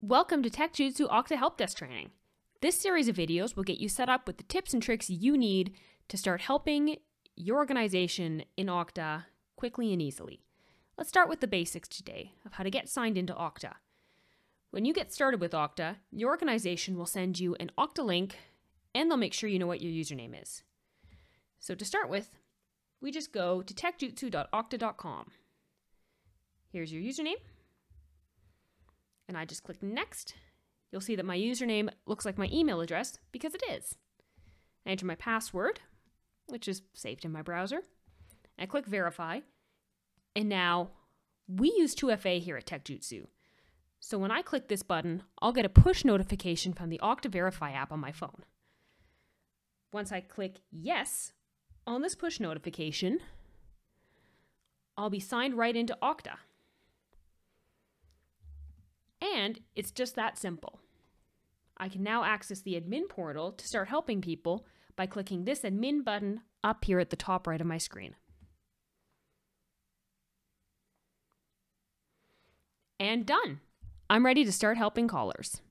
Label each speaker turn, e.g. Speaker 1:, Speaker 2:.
Speaker 1: Welcome to TechJutsu Okta Help Desk Training. This series of videos will get you set up with the tips and tricks you need to start helping your organization in Okta quickly and easily. Let's start with the basics today of how to get signed into Okta. When you get started with Okta, your organization will send you an Okta link and they'll make sure you know what your username is. So to start with, we just go to techjutsu.okta.com. Here's your username and I just click next, you'll see that my username looks like my email address because it is. I enter my password, which is saved in my browser. I click verify. And now we use 2FA here at TechJutsu. So when I click this button, I'll get a push notification from the Okta Verify app on my phone. Once I click yes on this push notification, I'll be signed right into Okta. And it's just that simple. I can now access the admin portal to start helping people by clicking this admin button up here at the top right of my screen. And done. I'm ready to start helping callers.